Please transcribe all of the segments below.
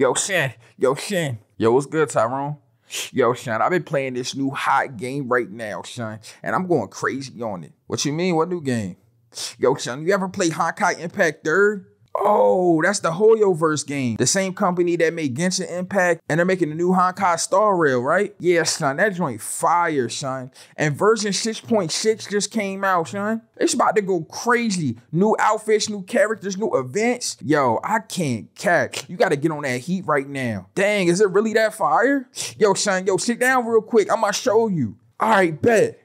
Yo, Shan. Yo, Shan. Yo, what's good, Tyrone? Yo, Sean, I've been playing this new hot game right now, Sean, and I'm going crazy on it. What you mean? What new game? Yo, Sean, you ever play Honkai Impact Third? Oh, that's the Hoyoverse game. The same company that made Genshin Impact, and they're making a new Honkai Star Rail, right? Yeah, son, that joint fire, son. And version 6.6 just came out, son. It's about to go crazy. New outfits, new characters, new events. Yo, I can't catch. You gotta get on that heat right now. Dang, is it really that fire? Yo, son, yo, sit down real quick. I'm gonna show you. All right, bet.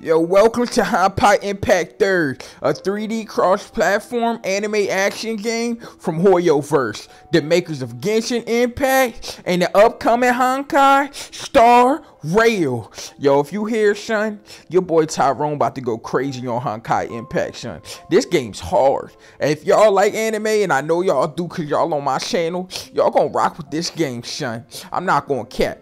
Yo, welcome to Honkai Impact Third, a 3D cross-platform anime action game from Hoyoverse, the makers of Genshin Impact and the upcoming Honkai Star Rail. Yo, if you hear, son, your boy Tyrone about to go crazy on Honkai Impact, son. This game's hard. And if y'all like anime, and I know y'all do because y'all on my channel, y'all gonna rock with this game, son. I'm not gonna cap.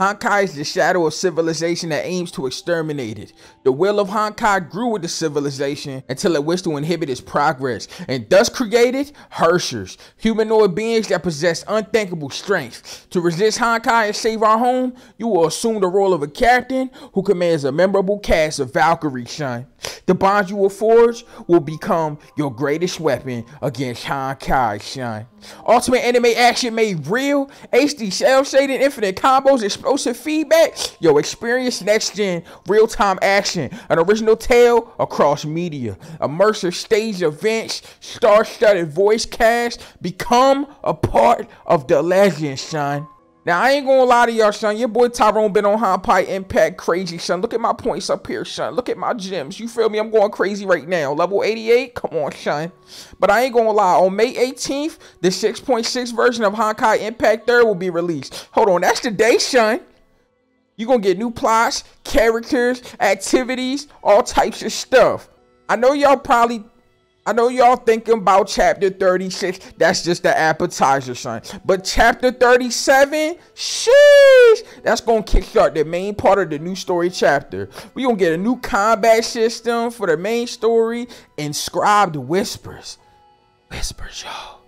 Honkai is the shadow of civilization that aims to exterminate it. The will of Honkai grew with the civilization until it wished to inhibit its progress, and thus created Herrschers, humanoid beings that possess unthinkable strength. To resist Honkai and save our home, you will assume the role of a captain who commands a memorable cast of Valkyrie Shun. The bonds you will forge will become your greatest weapon against Honkai Shun. Ultimate anime action made real, HD cell shading, infinite combos, explosive feedback. Yo, experience next gen real time action, an original tale across media, immersive stage events, star studded voice cast. Become a part of the legend, son. Now, I ain't gonna lie to y'all, son. Your boy Tyrone been on Honkai Impact crazy, son. Look at my points up here, son. Look at my gems. You feel me? I'm going crazy right now. Level 88? Come on, son. But I ain't gonna lie. On May 18th, the 6.6 version of Honkai Impact 3 will be released. Hold on. That's the day, son. you gonna get new plots, characters, activities, all types of stuff. I know y'all probably I know y'all thinking about chapter 36. That's just the appetizer, son. But chapter 37, sheesh, that's gonna kickstart the main part of the new story chapter. We gonna get a new combat system for the main story, inscribed whispers. Whispers, y'all.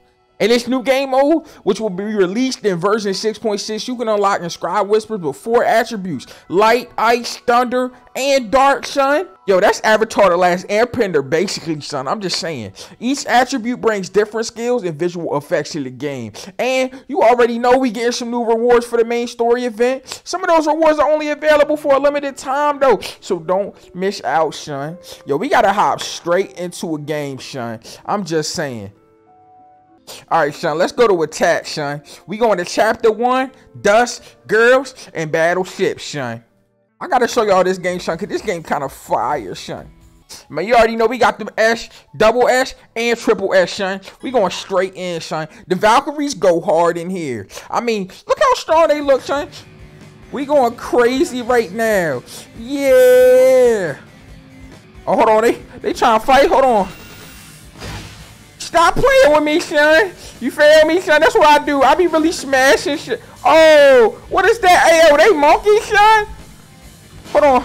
In this new game mode, which will be released in version 6.6, you can unlock Inscribed Whispers with four attributes. Light, Ice, Thunder, and Dark, son. Yo, that's Avatar The Last Airbender, basically, son. I'm just saying. Each attribute brings different skills and visual effects to the game. And you already know we get some new rewards for the main story event. Some of those rewards are only available for a limited time, though. So don't miss out, son. Yo, we gotta hop straight into a game, son. I'm just saying. All right, Sean, let's go to attack, Sean. We going to chapter one, Dust, Girls, and Battleships, Sean. I got to show y'all this game, Sean, because this game kind of fire, Sean. Man, you already know we got the S, double S, and triple S, son. We going straight in, son. The Valkyries go hard in here. I mean, look how strong they look, son. We going crazy right now. Yeah. Oh, hold on. They, they trying to fight. Hold on. Stop playing with me, son. You feel me, son? That's what I do. I be really smashing shit. Oh, what is that? Hey, yo, they monkey, son? Hold on.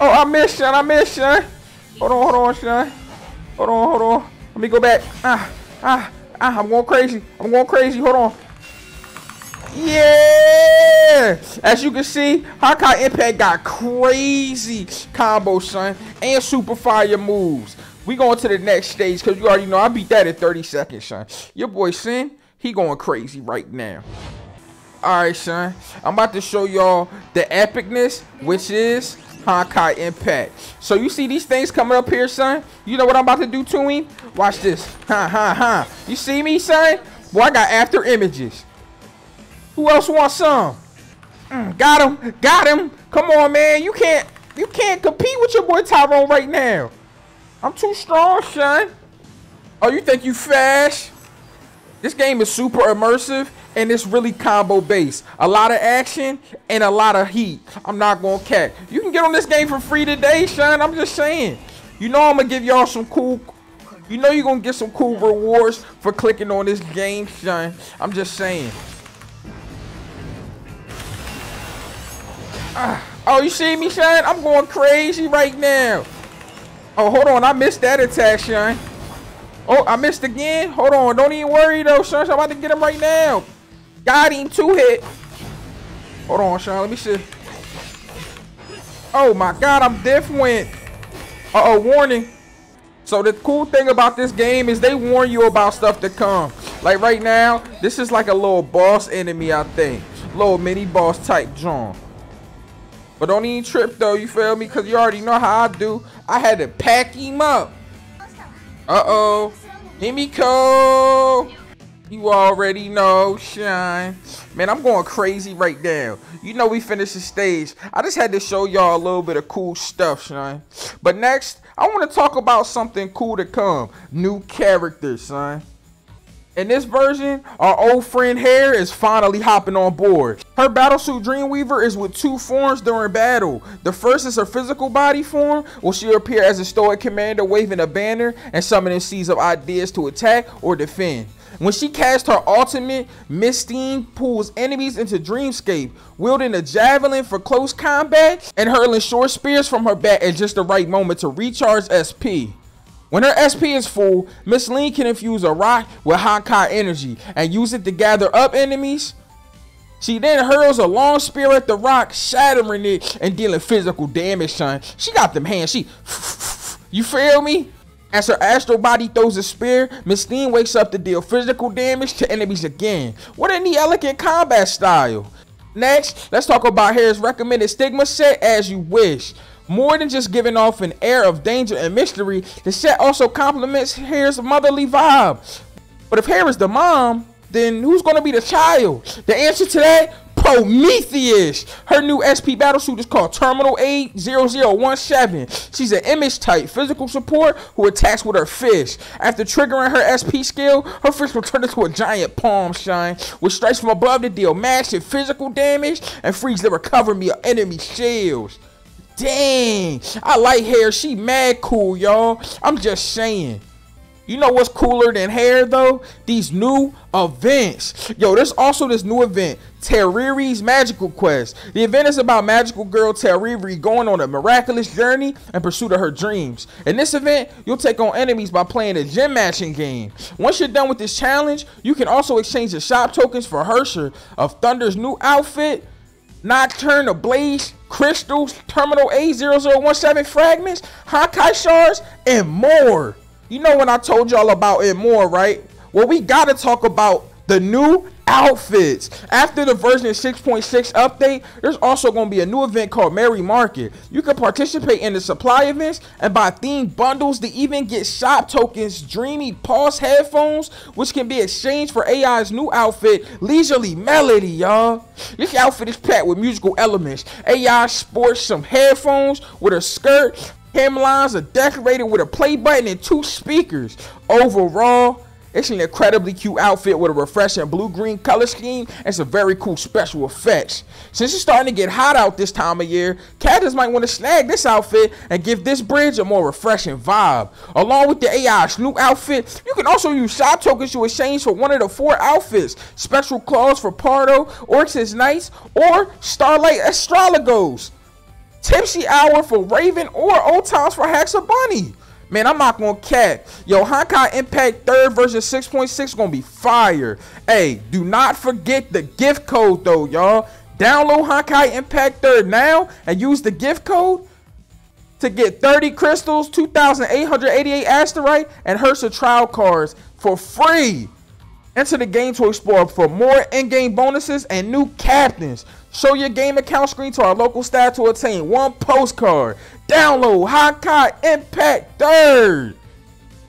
Oh, I missed, son. I missed, son. Hold on, hold on, son. Hold on, hold on. Let me go back. Ah, ah, ah. I'm going crazy. I'm going crazy. Hold on. Yeah! As you can see, Honkai Impact got crazy combo, son, and super fire moves. We going to the next stage because you already know I beat that in 30 seconds, son. Your boy Sin, he going crazy right now. Alright, son. I'm about to show y'all the epicness, which is Honkai Impact. So you see these things coming up here, son? You know what I'm about to do to him? Watch this. Ha ha ha. You see me, son? Boy, I got after images. Who else wants some? Mm, got him. Got him. Come on, man. You can't you can't compete with your boy Tyrone right now. I'm too strong, son. Oh, you think you fast? This game is super immersive and it's really combo based. A lot of action and a lot of heat. I'm not gonna catch. You can get on this game for free today, son. I'm just saying. You know I'm gonna give y'all some cool. You know you're gonna get some cool rewards for clicking on this game, son. I'm just saying. Ah. Oh, you see me, son? I'm going crazy right now. Oh, hold on. I missed that attack, Sean. Oh, I missed again. Hold on. Don't even worry, though, son. I'm about to get him right now. Got him, two hit. Hold on, Sean, let me see. Oh my god, I'm different. Uh-oh, warning. So the cool thing about this game is they warn you about stuff to come. Like right now, this is like a little boss enemy, I think. Little mini boss type John. But don't even trip though, you feel me? Because you already know how I do. I had to pack him up. Uh-oh. Himiko. You already know, Shine. Man, I'm going crazy right now. You know we finished the stage. I just had to show y'all a little bit of cool stuff, Shine. But next, I want to talk about something cool to come. New characters, son. In this version, our old friend Hare is finally hopping on board. Her battlesuit Dreamweaver is with two forms during battle. The first is her physical body form, where she'll appear as a stoic commander waving a banner and summoning seeds of ideas to attack or defend. When she casts her ultimate, Mistine pulls enemies into Dreamscape, wielding a javelin for close combat and hurling short spears from her back at just the right moment to recharge SP. When her SP is full, Miss Lean can infuse a rock with Honkai energy and use it to gather up enemies. She then hurls a long spear at the rock, shattering it and dealing physical damage, son. She got them hands. She, you feel me? As her astral body throws a spear, Miss Lean wakes up to deal physical damage to enemies again. What an elegant combat style. Next, let's talk about Hare's recommended stigma set as you wish. More than just giving off an air of danger and mystery, the set also complements Hare's motherly vibe. But if Hare is the mom, then who's going to be the child? The answer to that Prometheus. Her new SP battlesuit is called Terminal 80017. She's an image type physical support who attacks with her fist. After triggering her SP skill, her fist will turn into a giant palm shine, which strikes from above to deal massive physical damage and frees the recovery of enemy shields. Dang, I like Hare. She mad cool, y'all. I'm just saying. You know what's cooler than Hare though? These new events. Yo, there's also this new event, Teriri's Magical Quest. The event is about magical girl Teriri going on a miraculous journey in pursuit of her dreams. In this event, you'll take on enemies by playing a gym matching game. Once you're done with this challenge, you can also exchange the shop tokens for Herrscher of Thunder's new outfit, Nocturne Blaze, Crystals, Terminal A0017 fragments, Honkai shards, and more. You know when I told y'all about it more, right? Well, we gotta talk about the new outfits. After the version 6.6 update, there's also going to be a new event called Merry Market. You can participate in the supply events and buy themed bundles to even get shop tokens, Dreamy Pulse headphones, which can be exchanged for AI's new outfit, Leisurely Melody, y'all. This outfit is packed with musical elements. AI sports some headphones with a skirt, Hemlines are decorated with a play button and two speakers. Overall, it's an incredibly cute outfit with a refreshing blue-green color scheme and some very cool special effects. Since it's starting to get hot out this time of year, caddies might want to snag this outfit and give this bridge a more refreshing vibe. Along with the AI Snoop outfit, you can also use shop tokens to exchange for one of the four outfits. Special claws for Pardo, Oryx's Knights, or Starlight Astrologos. Tipsy Hour for Raven or Old Times for Haxa Bunny. Man, I'm not gonna cap. Yo, Honkai Impact 3rd version 6.6 gonna be fire. Hey, do not forget the gift code though, y'all. Download Honkai Impact 3rd now and use the gift code to get 30 crystals, 2,888 asterite, and Herrscher trial cards for free. Enter the game to explore for more in-game bonuses and new captains. Show your game account screen to our local staff to obtain one postcard. Download Honkai Impact 3rd.